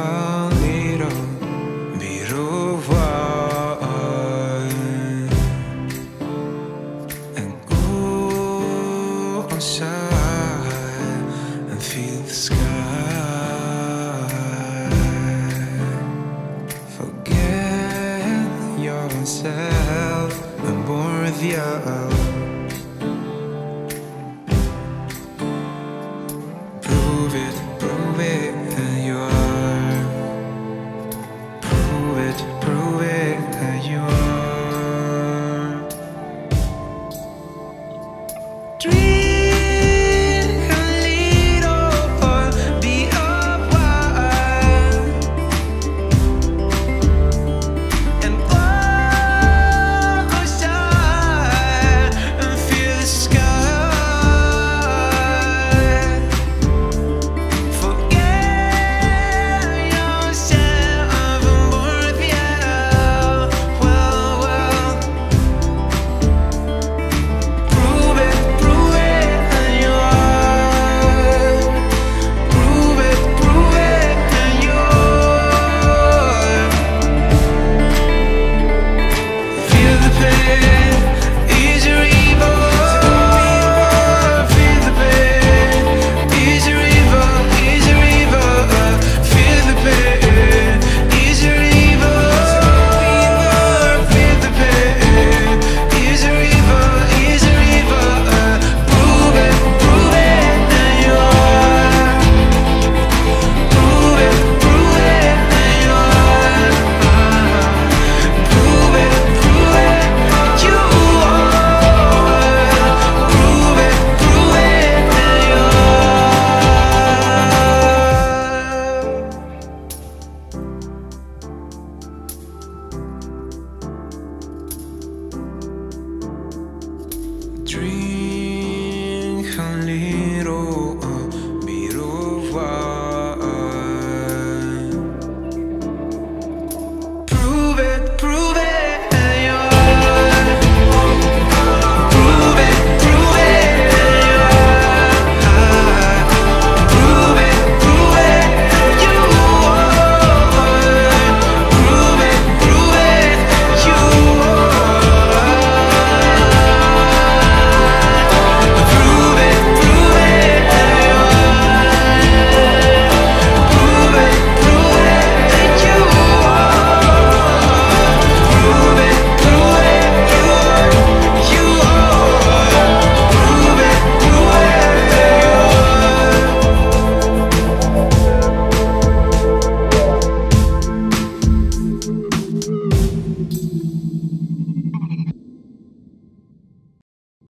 incognito miruvaj and go outside and feel the sky. Forget yourself and born with. dream.